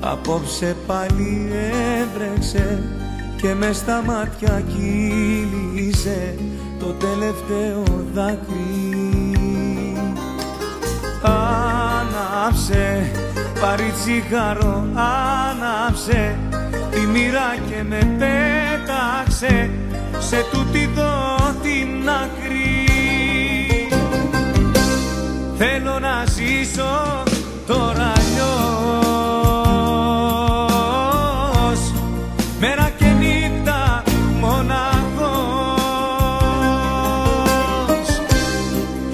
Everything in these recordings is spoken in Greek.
Απόψε πάλι έβρεξε και με στα μάτια κύλιζε το τελευταίο δάκρυ. Άναψε, πάρει τσιγάρο, άναψε τη μοίρα και με πέταξε σε τούτη δω την άκρη. Θέλω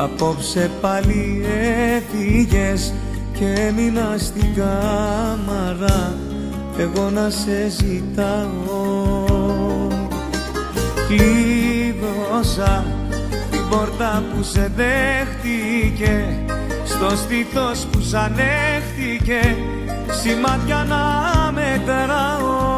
Απόψε πάλι έφυγες και έμεινα στην κάμαρα. Εγώ να σε ζητάω. Κλείδωσα την πόρτα που σε δέχτηκε. Στο στήθος που σ' ανέχτηκε. Σημάδια να μετράω